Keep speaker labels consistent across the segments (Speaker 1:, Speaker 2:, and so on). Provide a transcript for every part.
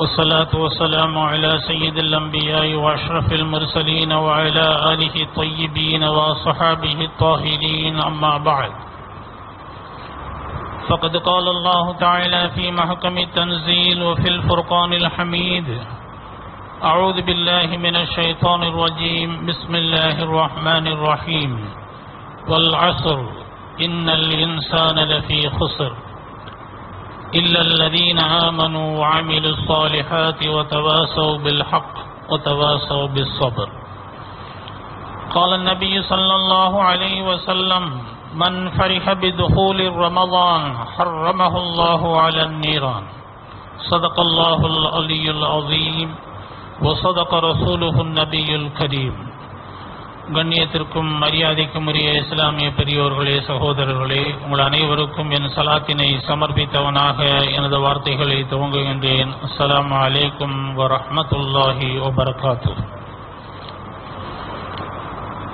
Speaker 1: والصلاة والسلام على سيد الأنبياء وأشرف المرسلين وعلى آله الطيبين وصحابه الطاهرين أما بعد. فقد قال الله تعالى في محكم التنزيل وفي الفرقان الحميد أعوذ بالله من الشيطان الرجيم بسم الله الرحمن الرحيم. والعصر إن الإنسان لفي خسر. إلا الذين آمنوا وعملوا الصالحات وتواصوا بالحق وتواصوا بالصبر. قال النبي صلى الله عليه وسلم من فرح بدخول رمضان حرمه الله على النيران صدق الله العلي العظيم وصدق رسوله النبي الكريم. கண்ணியத்திற்கும் மரியாதைக்கும் உரிய இஸ்லாமிய பெரியோர்களே சகோதரர்களே உங்கள் அனைவருக்கும் என் சலாத்தினை சமர்ப்பித்தவனாக எனது வார்த்தைகளை துவங்குகின்றேன். அஸ்லாம் அலைக்கும் வரமத்துல்லாஹி வபரகாத்து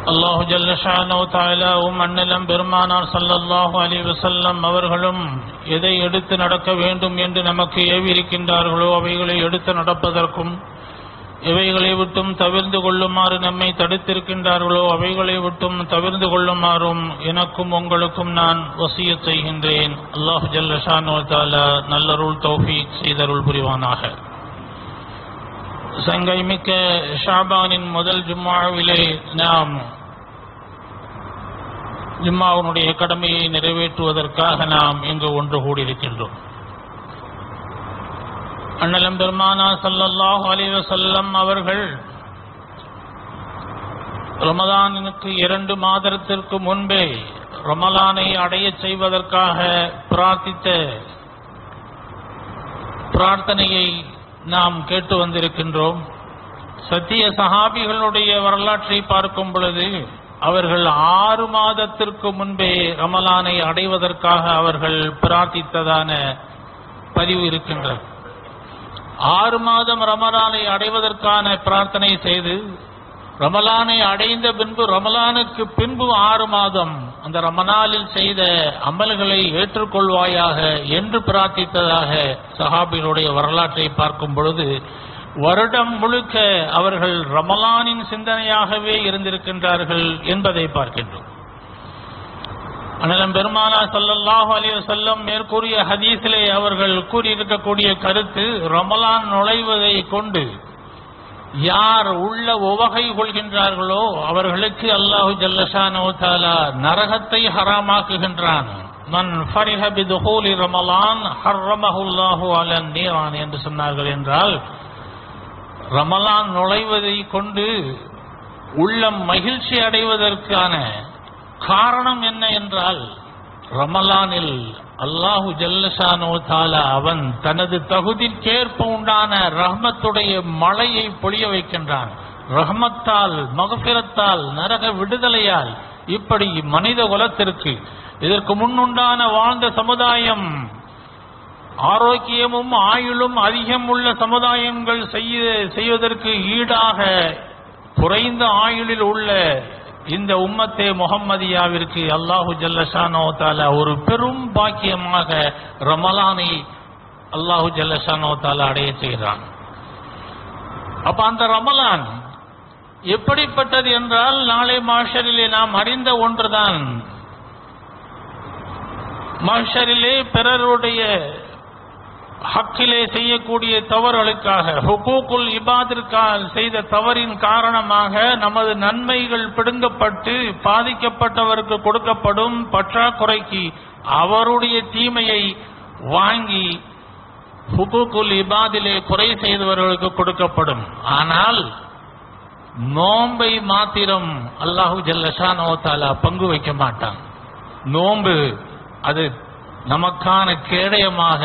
Speaker 1: அல்லாஹு ஜல்லஷானோ தாலாவும் அண்ணலம் பெருமானார் சல்லல்லாஹு அலி வசல்லம் அவர்களும் எதை எடுத்து நடக்க வேண்டும் என்று நமக்கு ஏவியிருக்கின்றார்களோ அவைகளை எடுத்து நடப்பதற்கும் எவைகளை விட்டும் தவிர்ந்து கொள்ளுமாறு நம்மை தடுத்திருக்கின்றார்களோ அவைகளை விட்டும் தவிர்ந்து கொள்ளுமாறும் எனக்கும் உங்களுக்கும் நான் வசிய செய்கின்றேன். அல்லாஹ் ஜல்லஷானோ தாலா நல்லருள் தௌஃபீக் செய்தருள் புரிவானாக. சங்கை மிக்க ஷாபானின் முதல் ஜும்மாவிலே நாம் ஜும்மாவினுடைய கடமையை நிறைவேற்றுவதற்காக நாம் இங்கு ஒன்று கூடியிருக்கின்றோம். அண்ணலம் பெருமானா சல்லல்லாஹு அலிவசல்லம் அவர்கள் ரமதானுக்கு இரண்டு மாதத்திற்கு முன்பே ரமலானை அடைய செய்வதற்காக பிரார்த்தித்த பிரார்த்தனையை நாம் கேட்டு வந்திருக்கின்றோம். சத்திய சஹாபிகளுடைய வரலாற்றை பார்க்கும் பொழுது அவர்கள் ஆறு மாதத்திற்கு முன்பே ரமலானை அடைவதற்காக அவர்கள் பிரார்த்தித்ததான பதிவு இருக்கின்றது. ஆறு மாதம் ரமலானை அடைவதற்கான பிரார்த்தனை செய்து ரமலானை அடைந்த பின்பு ரமலானுக்கு பின்பு ஆறு மாதம் அந்த ரமணாலில் செய்த அமல்களை ஏற்றுக்கொள்வாயாக என்று பிரார்த்தித்ததாக சஹாபினுடைய வரலாற்றை பார்க்கும் பொழுது வருடம் முழுக்க அவர்கள் ரமலானின் சிந்தனையாகவே இருந்திருக்கின்றார்கள் என்பதை பார்க்கின்றோம். அனலம் பெருமானா சல்லல்லாஹு அலி வசல்லம் மேற்கூறிய ஹதீஸிலே அவர்கள் கூறியிருக்கக்கூடிய கருத்து ரமலான் நுழைவதை கொண்டு யார் உள்ள உவகை கொள்கின்றார்களோ அவர்களுக்கு அல்லாஹு ஜல்லஷானோ தாலா நரகத்தை ஹராமாக்குகின்றான். மன் ஃபரிஹ பிதுஹூலி ரமலான் ஹர்ரமஹுல்லாஹு அலன் நீரான் என்று சொன்னார்கள் என்றால் ரமலான் நுழைவதை கொண்டு உள்ளம் மகிழ்ச்சி அடைவதற்கான காரணம் என்ன என்றால் ரமலானில் அல்லாஹு ஜல்லஷானோ தாலா அவன் தனது தகுதிக்கேற்ப உண்டான ரஹ்மத்துடைய மழையை பொழிய வைக்கின்றான். ரஹ்மத்தால் மகபிரத்தால் நரக விடுதலையால் இப்படி மனித குலத்திற்கு இதற்கு முன்னுண்டான வாழ்ந்த சமுதாயம் ஆரோக்கியமும் ஆயுளும் அதிகம் உள்ள சமுதாயங்கள் செய்ய செய்வதற்கு ஈடாக குறைந்த ஆயுளில் உள்ள இந்த உம்மத்தே முகம்மதியாவிற்கு அல்லாஹு ஜல்லஷானோ தாலா ஒரு பெரும் பாக்கியமாக ரமலானை அல்லாஹு ஜல்லஷானோ தாலா அடைய செய்கிறான். அப்ப அந்த ரமலான் எப்படிப்பட்டது என்றால் நாளை மாஷரிலே நாம் அறிந்த ஒன்றுதான். மாஷரிலே பிறருடைய ஹக்கிலே செய்யக்கூடிய தவறுகளுக்காக ஹுகூக்குல் இபாதிற்காக செய்த தவறின் காரணமாக நமது நன்மைகள் பிடுங்கப்பட்டு பாதிக்கப்பட்டவருக்கு கொடுக்கப்படும் பற்றாக்குறைக்கு அவருடைய தீமையை வாங்கி ஹுகூக்குல் இபாதிலே குறை செய்தவர்களுக்கு கொடுக்கப்படும். ஆனால் நோம்பை மாத்திரம் அல்லாஹு ஜல்லஷானோ தாலா பங்கு வைக்க மாட்டான். நோம்பு அது நமக்கான கேடயமாக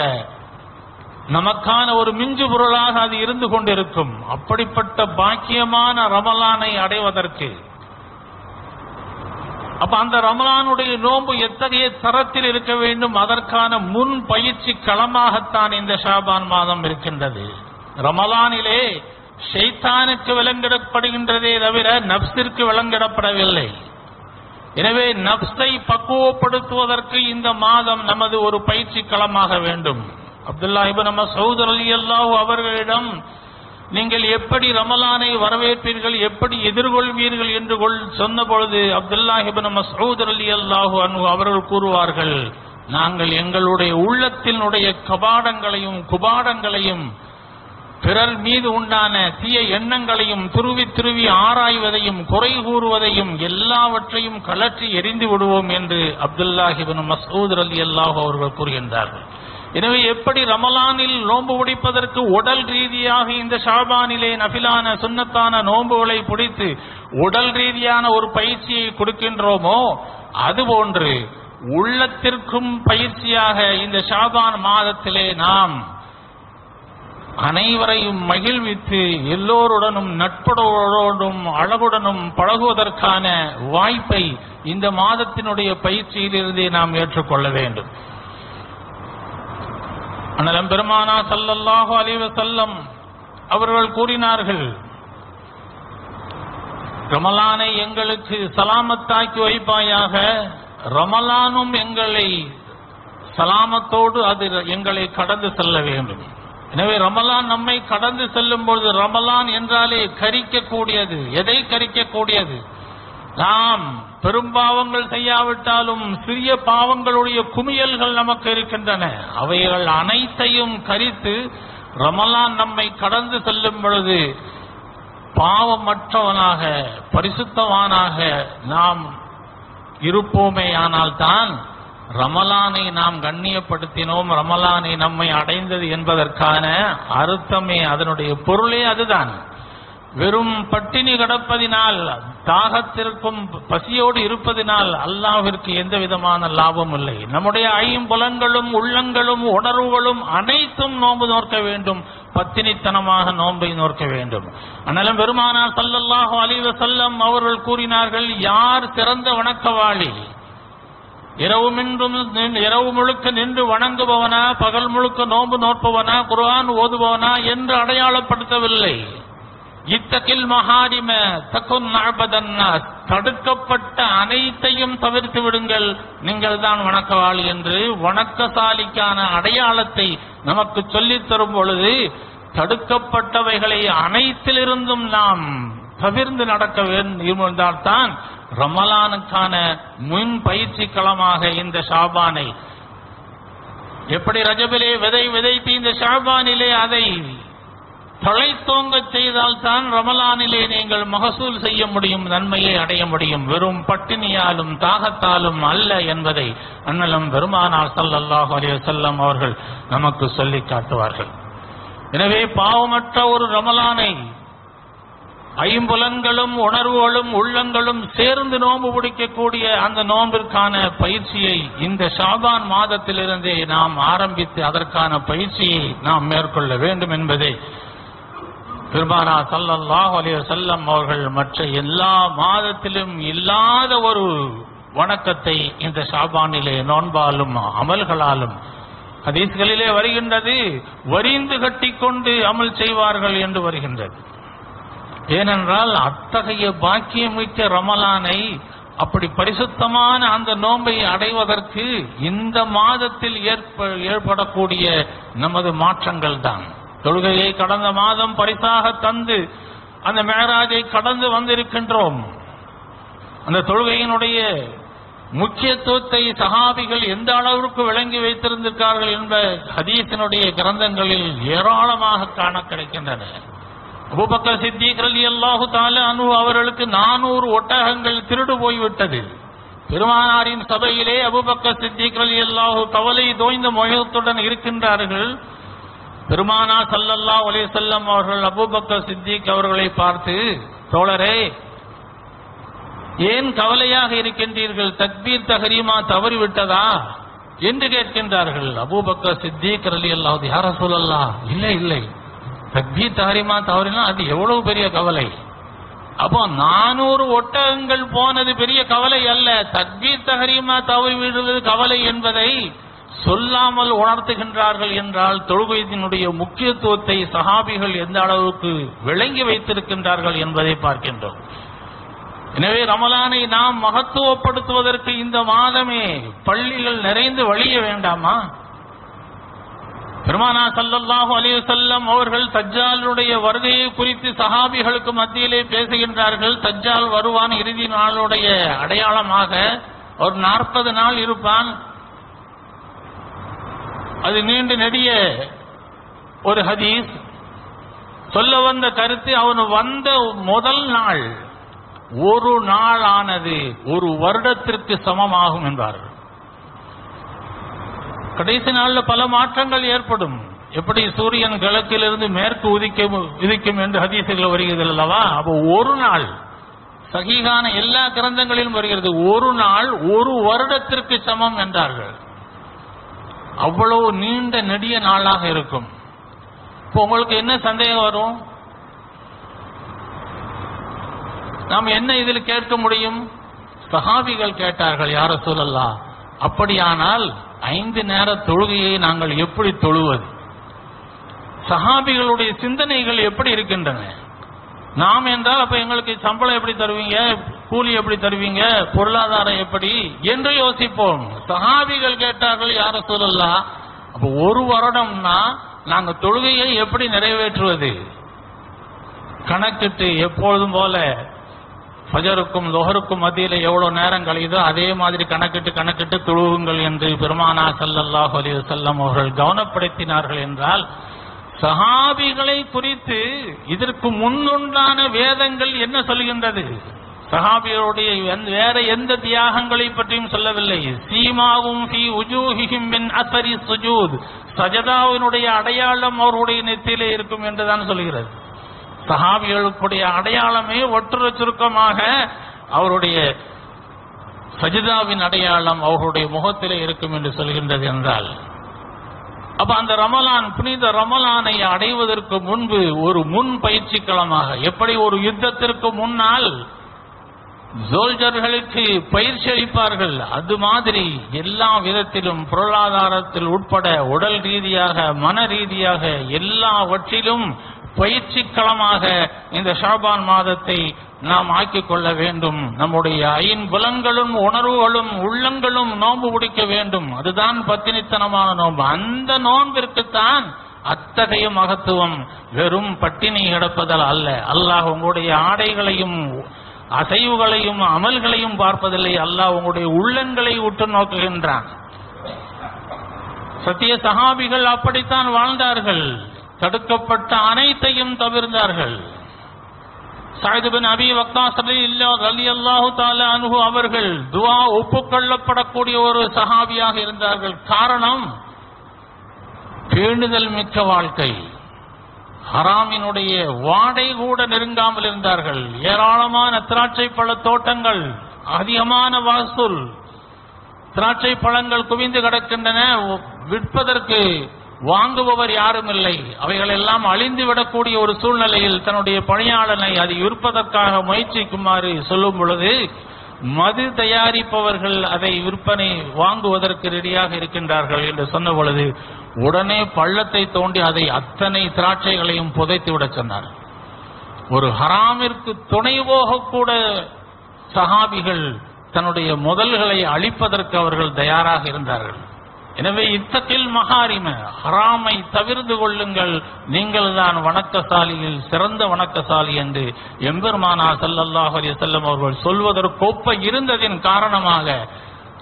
Speaker 1: நமக்கான ஒரு மிஞ்சு பொருளாக அது இருந்து கொண்டிருக்கும். அப்படிப்பட்ட பாக்கியமான ரமலானை அடைவதற்கு. அப்ப அந்த ரமலானுடைய நோன்பு எத்தகைய தரத்தில் இருக்க வேண்டும்? அதற்கான முன் பயிற்சி களமாகத்தான் இந்த ஷாபான் மாதம் இருக்கின்றது. ரமலானிலே ஷைத்தானுக்கு விலங்கிடப்படுகின்றதே தவிர நப்சிற்கு விலங்கிடப்படவில்லை எனவே நப்சை பக்குவப்படுத்துவதற்கு இந்த மாதம் நமது ஒரு பயிற்சி களமாக வேண்டும். அப்துல்லாஹிபன் மசூத் அலி ரலியல்லாஹு அவர்களிடம் நீங்கள் எப்படி ரமலானை வரவேற்பீர்கள் எப்படி எதிர்கொள்வீர்கள் என்று கொள் சொன்ன பொழுது அப்துல்லாஹிபன் மசூத் அலி அல்லாஹு அன்பு அவர்கள் கூறுவார்கள் நாங்கள் எங்களுடைய உள்ளத்தினுடைய கபாடங்களையும் குபாடங்களையும் பிறர் மீது உண்டான தீய எண்ணங்களையும் துருவி துருவி ஆராய்வதையும் குறை கூறுவதையும் எல்லாவற்றையும் கலற்றி எரிந்து விடுவோம் என்று அப்துல்லாஹிபின் மசூத் அலி அல்லாஹு அவர்கள் கூறுகின்றார்கள். எனவே எப்படி ரமலானில் நோன்பு பிடிப்பதற்கு உடல் ரீதியாக இந்த ஷாபானிலே நபிலான சுன்னத்தான நோன்புகளை பிடித்து உடல் ரீதியான ஒரு பயிற்சியை கொடுக்கின்றோமோ அதுபோன்று உள்ளத்திற்கும் பயிற்சியாக இந்த ஷாபான் மாதத்திலே நாம் அனைவரையும் மகிழ்வித்து எல்லோருடனும் நட்புடனும் அழகுடனும் பழகுவதற்கான வாய்ப்பை இந்த மாதத்தினுடைய பயிற்சியிலிருந்தே நாம் ஏற்றுக்கொள்ள வேண்டும். அண்ணலம் பெருமானா சல்லல்லாஹு அலைஹி செல்லம் அவர்கள் கூறினார்கள் ரமலானை எங்களுக்கு சலாமத்தாக்கி வைப்பாயாக. ரமலானும் எங்களை சலாமத்தோடு அது எங்களை கடந்து செல்ல வேண்டும். எனவே ரமலான் நம்மை கடந்து செல்லும் பொழுது ரமலான் என்றாலே கரிக்கக்கூடியது. எதை கரிக்கக்கூடியது? நாம் பெரும்பாவங்கள் செய்யாவிட்டாலும் சிறிய பாவங்களுடைய குமியல்கள் நமக்கு இருக்கின்றன. அவைகள் அனைத்தையும் கரித்து ரமலான் நம்மை கடந்து செல்லும் பொழுது பாவமற்றவனாக பரிசுத்தவானாக நாம் இருப்போமே ஆனால் தான் ரமலானை நாம் கண்ணியப்படுத்தினோம். ரமலானை நம்மை அடைந்தது என்பதற்கான அர்த்தமே அதனுடைய பொருளே அதுதான். வெறும் பட்டினி கிடப்பதினால் தாகத்திற்கும் பசியோடு இருப்பதினால் அல்லாவிற்கு எந்த விதமான லாபம் இல்லை. நம்முடைய ஐம்புலங்களும் உள்ளங்களும் உணர்வுகளும் அனைத்தும் நோன்பு நோக்க வேண்டும். பத்தினித்தனமாக நோன்பை நோக்க வேண்டும். ஆனாலும் பெருமானார் சல்லல்லாஹு அலிவ செல்லம் அவர்கள் கூறினார்கள் யார் சிறந்த வணக்கவாளி? இரவு மின்றும் இரவு முழுக்க நின்று வணங்குபவனா பகல் முழுக்க நோன்பு நோற்பவனா குர்ஆன் ஓதுபவனா என்று அடையாளப்படுத்தவில்லை. இத்தகில் மகாரிம தகுன் தடுக்கப்பட்ட அனைத்தையும் தவிர்த்து விடுங்கள். நீங்கள் தான் வணக்கவாளி என்று வணக்கசாலிக்கான அடையாளத்தை நமக்கு சொல்லித் தரும் பொழுது தடுக்கப்பட்டவைகளை அனைத்திலிருந்தும் நாம் தவிர்ந்து நடக்க வேண்டும் தான் ரமலானுக்கான முன் பயிற்சி களமாக இந்த ஷாபானை. எப்படி ரஜபிலே விதை விதைத்து இந்த ஷாபானிலே அதை தழைத்தோங்க செய்தால் தான் ரமலானிலே நீங்கள் மகசூல் செய்ய முடியும் நன்மையை அடைய முடியும். வெறும் பட்டினியாலும் தாகத்தாலும் அல்ல என்பதை அண்ணலும் பெருமானார் ஸல்லல்லாஹு அலைஹி வஸல்லம் அவர்கள் நமக்கு சொல்லி காட்டுவார்கள். எனவே பாவமற்ற ஒரு ரமலானை ஐம்புலன்களும் உணர்வுகளும் உள்ளங்களும் சேர்ந்து நோன்பு பிடிக்கக்கூடிய அந்த நோன்பிற்கான பயிற்சியை இந்த ஷாபான் மாதத்திலிருந்தே நாம் ஆரம்பித்து அதற்கான பயிற்சியை நாம் மேற்கொள்ள வேண்டும் என்பதை பெருமானா சல்லல்லாஹு அலைய செல்லம் அவர்கள் மற்ற எல்லா மாதத்திலும் இல்லாத ஒரு வணக்கத்தை இந்த ஷாபானிலே நோன்பாலும் அமல்களாலும் ஹதீஸ்களிலே வருகின்றது வரிந்து கட்டிக்கொண்டு அமல் செய்வார்கள் என்று வருகின்றது. ஏனென்றால் அத்தகைய பாக்கியமிக்க ரமலானை அப்படி பரிசுத்தமான அந்த நோன்பை அடைவதற்கு இந்த மாதத்தில் ஏற்ப ஏற்படக்கூடிய நமது மாற்றங்கள் தான் தொழுகையை கடந்த மாதம் பரிசாக தந்து அந்த மேராஜை கடந்து வந்திருக்கின்றோம். அந்த தொழுகையினுடைய முக்கியத்துவத்தை சகாபிகள் எந்த அளவிற்கு விளங்கி வைத்திருந்திருக்கார்கள் என்ப ஹதீசனுடைய கிரந்தங்களில் ஏராளமாக காண கிடைக்கின்றன. அபூபக்கர் சித்திக் ரலியல்லாஹு தால அனு அவர்களுக்கு நானூறு ஒட்டகங்கள் திருடு போய்விட்டது. பெருமானாரின் சபையிலே அபூபக்கர் சித்திக் ரலியல்லாஹு கவலை தோய்ந்த முகத்துடன் இருக்கின்றார்கள். பெருமானா சல்லல்லா ஒலே செல்லம் அவர்கள் அபூபக்கர் சித்திக் அவர்களை பார்த்து தோழரே ஏன் கவலையாக இருக்கின்றீர்கள்? தக்பீர் தகரீமா தவறிவிட்டதா? என்று கேட்கின்றார்கள். அபூபக்கர் சித்திக் ரலியல்லாஹு யார சொல்லலாம் இல்லை இல்லை. தக்பீர் தகரீமா தவறினா அது எவ்வளவு பெரிய கவலை? அப்போ நானூறு ஒட்டகங்கள் போனது பெரிய கவலை அல்ல. தக்பீர் தகரீமா தவறி விடுவது கவலை என்பதை சொல்லாமல் உணர்த்துகின்றார்கள் என்றால் தொழுகையினுடைய முக்கியத்துவத்தை சஹாபிகள் எந்த அளவுக்கு விளங்கி வைத்திருக்கின்றார்கள் என்பதை பார்க்கின்றோம். எனவே ரமலானை நாம் மகத்துவப்படுத்துவதற்கு இந்த மாதமே பள்ளிகள் நிறைந்து வழிய வேண்டாமா? பெருமானா சல்லல்லாஹு அலி செல்லம் அவர்கள் தஜ்ஜாலுடைய வருகையை குறித்து சஹாபிகளுக்கு மத்தியிலே பேசுகின்றார்கள். தஜ்ஜால் வருவான் இறுதி நாளுடைய அடையாளமாக ஒரு நாற்பது நாள் இருப்பான். அது நீண்டு நெடிய ஒரு ஹதீஸ். சொல்ல வந்த கருத்து அவன் வந்த முதல் நாள் ஒரு நாள் ஆனது ஒரு வருடத்திற்கு சமமாகும் என்றார்கள் கடைசி நாள்ல பல மாற்றங்கள் ஏற்படும். எப்படி சூரியன் கிழக்கிலிருந்து மேற்கு உதிக்கும் உதிக்கும் என்று ஹதீசுகள் வருகிறது அல்லவா? அப்போ ஒரு நாள் சகிகான எல்லா கிரந்தங்களிலும் வருகிறது. ஒரு நாள் ஒரு வருடத்திற்கு சமம் என்றார்கள். அவ்வளவு நீண்ட நெடிய நாளாக இருக்கும். இப்போ உங்களுக்கு என்ன சந்தேகம் வரும்? நாம் என்ன இதில் கேட்க முடியும்? சஹாபிகள் கேட்டார்கள் யார சொல்லலாம் அப்படியானால் ஐந்து நேர தொழுகையை நாங்கள் எப்படி தொழுவது? சஹாபிகளுடைய சிந்தனைகள் எப்படி இருக்கின்றன? நாம் என்றால் அப்ப எங்களுக்கு சம்பளம் எப்படி தருவீங்க? கூலி எப்படி தருவீங்க? பொருளாதாரம் எப்படி? என்று யோசிப்போம். சஹாபிகள் கேட்டார்கள் யார சொல்லலாம் அப்ப ஒரு வருடம்னா நாங்க தொழுகையை எப்படி நிறைவேற்றுவது? கணக்கிட்டு எப்பொழுதும் போல ஃபஜருக்கும் லொஹருக்கும் மத்தியில எவ்வளவு நேரம் கழியுதோ அதே மாதிரி கணக்கிட்டு கணக்கிட்டு துழுவுங்கள் என்று பெருமானா ஸல்லல்லாஹு அலி வஸல்லம் அவர்கள் கவனப்படுத்தினார்கள் என்றால் சஹாபிகளை குறித்து இதற்கு முன்னுண்டான வேதங்கள் என்ன சொல்கின்றது? சகாபிகளுடைய வேற எந்த தியாகங்களை பற்றியும் சொல்லவில்லை. சீமாவும் ஃபி உஜூஹிஹிம் மின் அசரி சுஜூத். சஜதாவினுடைய அடையாளம் அவருடைய நெத்தியிலே இருக்கும் என்றுதான் சொல்கிறது. சஹாபிகளுடைய அடையாளமே ஒற்றுர சுருக்கமாக அவருடைய சஜிதாவின் அடையாளம் அவர்களுடைய முகத்திலே இருக்கும் என்று சொல்கின்றது என்றால் அப்ப அந்த ரமலான் புனித ரமலானை அடைவதற்கு முன்பு ஒரு முன் பயிற்சி களமாக எப்படி ஒரு யுத்தத்திற்கு முன்னால் ஜோல்ஜர்களுக்கு பயிற்சி அளிப்பார்கள் அது மாதிரி எல்லா விதத்திலும் பொருளாதாரத்தில் உட்பட உடல் ரீதியாக மன ரீதியாக எல்லாவற்றிலும் பயிற்சி களமாக இந்த ஷாபான் மாதத்தை நாம் ஆக்கிக் கொள்ள வேண்டும். நம்முடைய ஐம்புலன்களும் உணர்வுகளும் உள்ளங்களும் நோன்பு பிடிக்க வேண்டும். அதுதான் பத்தினித்தனமான நோன்பு. அந்த நோன்பிற்குத்தான் அத்தகைய மகத்துவம் வெறும் பட்டினி கிடப்பதால் அல்ல. அல்லாஹ் உங்களுடைய ஆடைகளையும் அசைவுகளையும் அமல்களையும் பார்ப்பதில்லை. அல்லாஹ் உங்களுடைய உள்ளங்களை உற்று நோக்குகின்றான். சத்திய சகாபிகள் அப்படித்தான் வாழ்ந்தார்கள். தடுக்கப்பட்ட அனைத்தையும் தவிர்ந்தார்கள். சயது அபி வக்காஸ் அலி அல்லாஹு தாலா அனுகு அவர்கள் துவா ஒப்புக்கொள்ளப்படக்கூடிய ஒரு சஹாபியாக இருந்தார்கள். காரணம் பேணுதல் மிக்க வாழ்க்கை. ஹராமினுடைய வாடை கூட நெருங்காமல் இருந்தார்கள். ஏராளமான திராட்சை பழ தோட்டங்கள் அதிகமான வாசூல் திராட்சை பழங்கள் குவிந்து கிடக்கின்றன. விற்பதற்கு வாங்குபவர் யாரும் இல்லை. அவைகள் எல்லாம் அழிந்து விடக்கூடிய ஒரு சூழ்நிலையில் தன்னுடைய பணியாளனை அதை விற்பதற்காக முயற்சிக்குமாறு சொல்லும் பொழுது மது தயாரிப்பவர்கள் அதை விற்பனை வாங்குவதற்கு ரெடியாக இருக்கின்றார்கள் என்று சொன்ன பொழுது உடனே பள்ளத்தை தோண்டி அதை அத்தனை திராட்சைகளையும் புதைத்து விட சொன்னார். ஒரு ஹராமிற்கு துணை போகக்கூட சகாபிகள் தன்னுடைய முதல்களை அழிப்பதற்கு அவர்கள் தயாராக இருந்தார்கள். எனவே இத்தகில் மகாரிம ஹராமை தவிர்த்து கொள்ளுங்கள். நீங்கள் தான் வணக்கசாலியில் சிறந்த வணக்கசாலி என்று எம்பெருமானா சல்லல்லாஹ் அலி செல்லம் அவர்கள் சொல்வதற்கொப்ப இருந்ததின் காரணமாக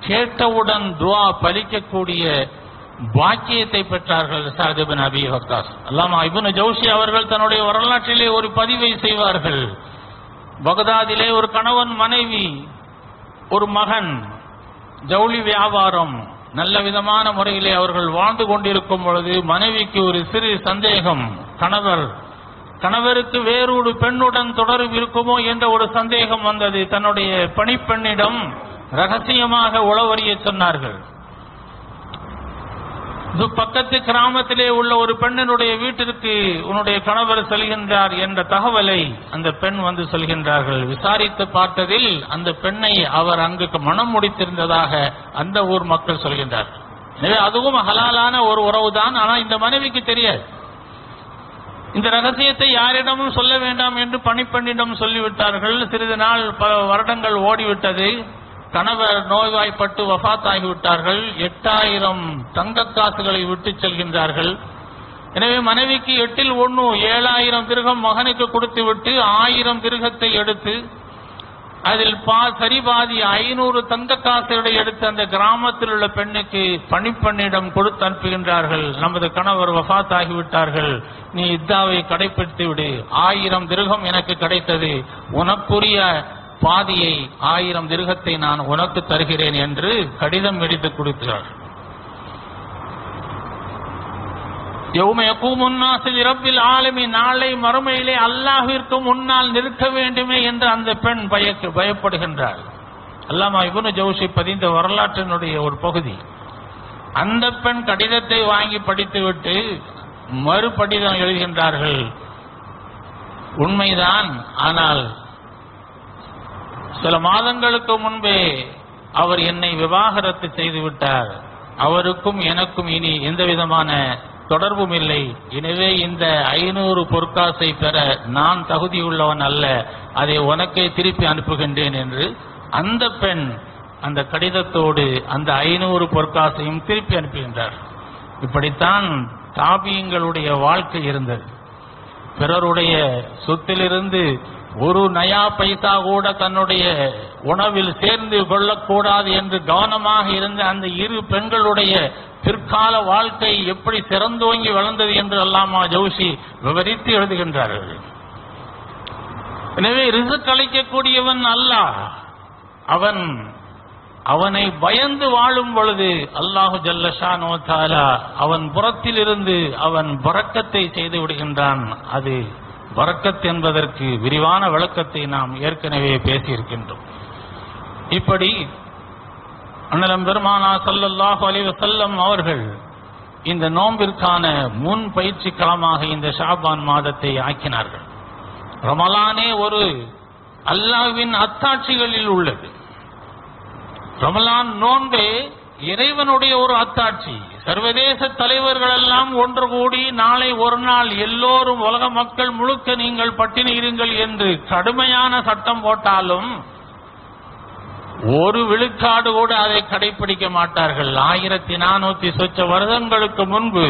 Speaker 1: கேட்டவுடன் துவா பலிக்கக்கூடிய பாக்கியத்தை பெற்றார்கள் சாது அபி வக்காஸ். அல்லாமா இபுன் ஜௌஷி அவர்கள் தன்னுடைய வரலாற்றிலே ஒரு பதிவை செய்வார்கள். பகதாதிலே ஒரு கணவன் மனைவி ஒரு மகன் ஜவுளி வியாபாரம் நல்ல விதமான முறையிலே அவர்கள் வாழ்ந்து கொண்டிருக்கும் பொழுது மனைவிக்கு ஒரு சிறு சந்தேகம். கணவர் கணவருக்கு வேறொரு பெண்ணுடன் தொடர்பு இருக்குமோ என்ற ஒரு சந்தேகம் வந்தது. தன்னுடைய பணிப்பெண்ணிடம் ரகசியமாக உளவறிய சொன்னார்கள். பக்கத்து கிராமத்திலே உள்ள ஒரு பெண்ணினுடைய வீட்டிற்கு உன்னுடைய கணவர் செல்கின்றார் என்ற தகவலை அந்த பெண் வந்து சொல்கின்றார்கள். விசாரித்து பார்த்ததில் அந்த பெண்ணை அவர் அங்கு மனம் முடித்திருந்ததாக அந்த ஊர் மக்கள் சொல்கின்றார். எனவே அதுவும் ஹலாலான ஒரு உறவுதான். ஆனால் இந்த மனைவிக்கு தெரியாது. இந்த ரகசியத்தை யாரிடமும் சொல்ல வேண்டாம் என்று பணிப்பெண்ணிடம் சொல்லிவிட்டார்கள். சிறிது நாள் பல வருடங்கள் ஓடிவிட்டது. கணவர் நோய்வாய்ப்பட்டு வஃபாத்தாகிவிட்டார்கள் எட்டாயிரம் தங்க காசுகளை விட்டு செல்கின்றார்கள். எனவே மனைவிக்கு எட்டில் ஒன்று ஏழாயிரம் திருகம் மகனுக்கு கொடுத்து விட்டு ஆயிரம் திருகத்தை எடுத்து அதில் பா சரிபாதி ஐநூறு தங்க காசுகளை எடுத்து அந்த கிராமத்தில் உள்ள பெண்ணுக்கு பணிப்பெண்ணிடம் கொடுத்து அனுப்புகின்றார்கள். நமது கணவர் வஃத் ஆகிவிட்டார்கள் நீ இத்தாவை கடைபிடித்து விடு ஆயிரம் திருகம் எனக்கு கிடைத்தது. உனக்குரிய பாதியை ஆயிரம் திருகத்தை நான் உனக்கு தருகிறேன் என்று கடிதம் எடுத்து முன்னாசி ரப்பில் ஆளுமை நாளை மறுமையிலே அல்லாஹிற்கு முன்னால் நிற்க வேண்டுமே என்று அந்த பெண் பயக்கு பயப்படுகின்றார் அல்லாமா இபுனு ஜோஷி பதிந்த வரலாற்றினுடைய ஒரு பகுதி. அந்த பெண் கடிதத்தை வாங்கி படித்துவிட்டு மறுபடிதம் எழுதுகின்றார்கள். உண்மைதான் ஆனால் சில மாதங்களுக்கு முன்பே அவர் என்னை விவாகரத்து செய்து விட்டார் அவருக்கும் எனக்கும் இனி எந்த விதமான தொடர்பும் இல்லை. எனவே இந்த ஐநூறு பொற்காசை பெற நான் தகுதியுள்ளவன் அல்ல. அதை உனக்கே திருப்பி அனுப்புகின்றேன் என்று அந்த பெண் அந்த கடிதத்தோடு அந்த ஐநூறு பொற்காசையும் திருப்பி அனுப்புகின்றார். இப்படித்தான் தாபியங்களுடைய வாழ்க்கை இருந்தது. பிறருடைய சொத்திலிருந்து ஒரு நயா பைசா கூட தன்னுடைய உணவில் சேர்ந்து கொள்ளக்கூடாது என்று கவனமாக இருந்த அந்த இரு பெண்களுடைய பிற்கால வாழ்க்கை எப்படி சிறந்தோங்கி வளர்ந்தது என்று அல்லாமா ஜவுசி விவரித்து எழுதுகின்றார்கள். எனவே ரிசுக் அளிக்கக்கூடியவன் அல்லாஹ் அவன் அவனை பயந்து வாழும் பொழுது அல்லாஹு ஜல்லஷானோ தாலா அவன் புறத்திலிருந்து அவன் புறக்கத்தை செய்து விடுகின்றான். அது வரக்கத் என்பதற்கு விரிவான விளக்கத்தை நாம் ஏற்கனவே பேசியிருக்கின்றோம். இப்படி அண்ணலம் பெருமானா சல்லல்லாஹு அலைஹி வஸல்லம் அவர்கள் இந்த நோன்பிற்கான முன் பயிற்சி களமாக இந்த ஷாபான் மாதத்தை ஆக்கினார்கள். ரமலானே ஒரு அல்லாஹ்வின் அத்தாட்சிகளில் உள்ளது. ரமலான் நோன்பே இறைவனுடைய ஒரு அத்தாட்சி. சர்வதேச தலைவர்கள் எல்லாம் ஒன்று கூடி நாளை ஒரு நாள் எல்லோரும் உலக மக்கள் முழுக்க நீங்கள் பட்டினி இருங்கள் என்று கடுமையான சட்டம் போட்டாலும் ஒரு விழுக்காடு கூட அதை கடைபிடிக்க மாட்டார்கள். ஆயிரத்தி நானூத்தி சொச்ச வருடங்களுக்கு முன்பு.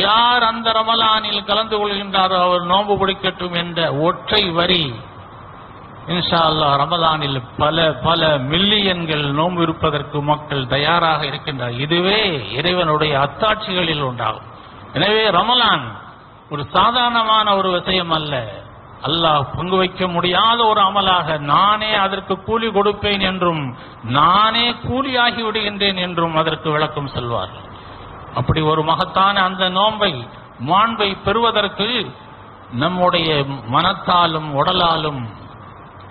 Speaker 1: யார் அந்த ரமலானில் கலந்து கொள்கின்றாரோ அவர் நோன்பு பிடிக்கட்டும் என்ற ஒற்றை வரி. இன்ஷா அல்லாஹ் ரமலானில் பல பல மில்லியன்கள் நோன்பு இருப்பதற்கு மக்கள் தயாராக இருக்கின்றார். இதுவே இறைவனுடைய அத்தாட்சிகளில் உண்டாகும் எனவே ரமலான் ஒரு சாதாரணமான ஒரு விஷயம் அல்ல. அல்லாஹ் பங்கு வைக்க முடியாத ஒரு அமலாக நானே அதற்கு கூலி கொடுப்பேன் என்றும் நானே கூலியாகி விடுகின்றேன் என்றும் அதற்கு விளக்கம் செல்வார்கள். அப்படி ஒரு மகத்தான அந்த நோன்பை மாண்பை பெறுவதற்கு நம்முடைய மனத்தாலும் உடலாலும்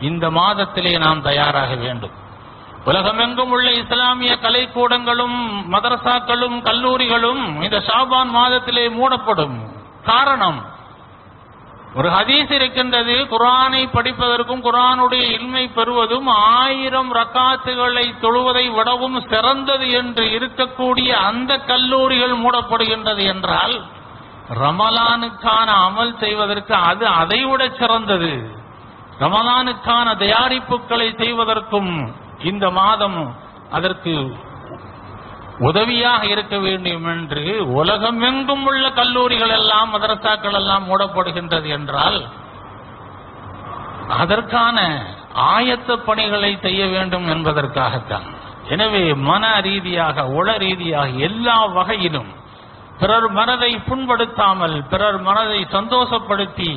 Speaker 1: இந்த மாதத்திலே நாம் தயாராக வேண்டும். உலகமெங்கும் உள்ள இஸ்லாமிய கலைக்கூடங்களும் மதரசாக்களும் கல்லூரிகளும் இந்த ஷாபான் மாதத்திலே மூடப்படும். காரணம் ஒரு ஹதீஸ் இருக்கின்றது. குரானை படிப்பதற்கும் குரானுடைய இன்மை பெறுவதும் ஆயிரம் ரக்காத்துகளை தொழுவதை விடவும் சிறந்தது என்று இருக்கக்கூடிய அந்த கல்லூரிகள் மூடப்படுகின்றது என்றால் ரமலானுக்கான அமல் செய்வதற்கு அது அதைவிட சிறந்தது. ரமலானுக்கான தயாரிப்புகளை செய்வதற்கும் இந்த மாதம் அதற்கு உதவியாக இருக்க வேண்டும் என்று உலகமெங்கும் உள்ள கல்லூரிகள் எல்லாம் மதரசாக்கள் எல்லாம் மூடப்படுகின்றது என்றால் அதற்கான ஆயத்த பணிகளை செய்ய வேண்டும் என்பதற்காகத்தான். எனவே மன ரீதியாக உள ரீதியாக எல்லா வகையிலும் பிறர் மனதை புண்படுத்தாமல் பிறர் மனதை சந்தோஷப்படுத்தி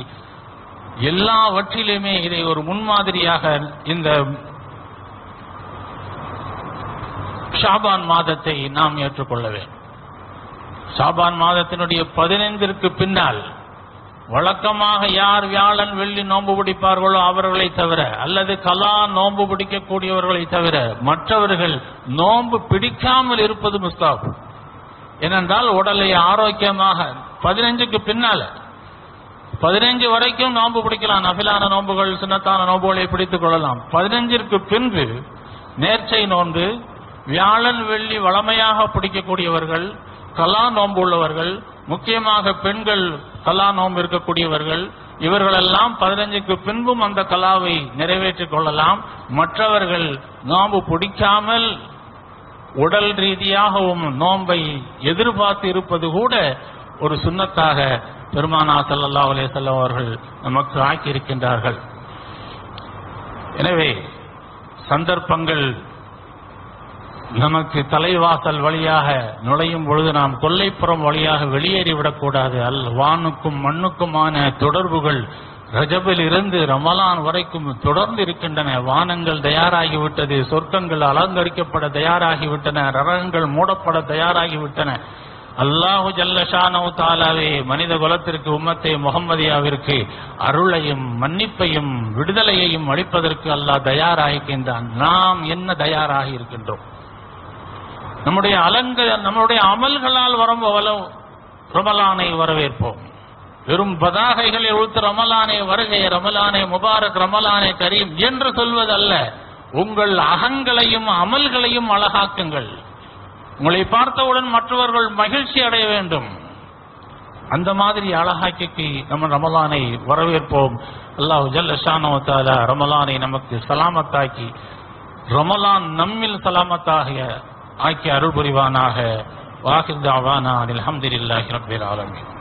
Speaker 1: எல்லாவற்றிலுமே இதை ஒரு முன்மாதிரியாக இந்த ஷாபான் மாதத்தை நாம் ஏற்றுக்கொள்ள வேண்டும். ஷாபான் மாதத்தினுடைய பதினைந்திற்கு பின்னால் வழக்கமாக யார் வியாழன் வெள்ளி நோன்பு பிடிப்பார்களோ அவர்களை தவிர அல்லது கலா நோன்பு பிடிக்கக்கூடியவர்களை தவிர மற்றவர்கள் நோன்பு பிடிக்காமல் இருப்பது முஸ்தாப். ஏனென்றால் உடலை ஆரோக்கியமாக பதினஞ்சுக்கு பின்னால பதினஞ்சு வரைக்கும் நோன்பு பிடிக்கலாம். நபிலான நோன்புகள் சின்னத்தான நோன்புகளை பிடித்துக் கொள்ளலாம். பதினஞ்சிற்கு பின்பு நேர்ச்சை நோன்பு வியாழன் வெள்ளி வளமையாக பிடிக்கக்கூடியவர்கள் கலா நோன்பு உள்ளவர்கள் முக்கியமாக பெண்கள் கலா நோன்பு இருக்கக்கூடியவர்கள் இவர்களெல்லாம் பதினஞ்சுக்கு பின்பும் அந்த கலாவை நிறைவேற்றிக் கொள்ளலாம். மற்றவர்கள் நோன்பு பிடிக்காமல் உடல் ரீதியாகவும் நோன்பை எதிர்பார்த்து இருப்பது கூட ஒரு சுண்ணத்தாக பெருமானா ஸல்லல்லாஹு அலே செல்லம் அவர்கள் நமக்கு ஆக்கியிருக்கின்றார்கள். எனவே சந்தர்ப்பங்கள் நமக்கு தலைவாசல் வழியாக நுழையும் பொழுது நாம் கொல்லைப்புறம் வழியாக வெளியேறிவிடக்கூடாது. அல் வானுக்கும் மண்ணுக்குமான தொடர்புகள் ரஜபில் இருந்து ரமலான் வரைக்கும் தொடர்ந்து இருக்கின்றன. வானங்கள் தயாராகிவிட்டது சொர்க்கங்கள் அலங்கரிக்கப்பட தயாராகிவிட்டன ரகங்கள் மூடப்பட தயாராகிவிட்டன. அல்லாஹு ஜல்லஷானவு தாலாவே மனித குலத்திற்கு உம்மத்தை முகம்மதியாவிற்கு அருளையும் மன்னிப்பையும் விடுதலையையும் அளிப்பதற்கு அல்லாஹ் தயாராகிக்கின்றான். நாம் என்ன தயாராகி இருக்கின்றோம்? நம்முடைய அலங்க நம்முடைய அமல்களால் வரும் ரமலானை வரவேற்போம். வெறும் பதாகைகளை உழுத்து ரமலானே வருகை ரமலானே முபாரக் ரமலானே கரீம் என்று சொல்வதல்ல. உங்கள் அகங்களையும் அமல்களையும் அழகாக்குங்கள். உங்களை பார்த்தவுடன் மற்றவர்கள் மகிழ்ச்சி அடைய வேண்டும். அந்த மாதிரி அழகாக்கிக்கு நம்ம ரமலானை வரவேற்போம். அல்லாஹ் ஜல்லஷானோ ரமலானை நமக்கு சலாமத்தாக்கி ரமலான் நம்மில் சலாமத்தாக ஆக்கி அருள் புரிவானாக வாஹித் தாவானா அல்ஹம்துலில்லாஹி ரப்பில் ஆலமீன்.